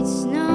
it's not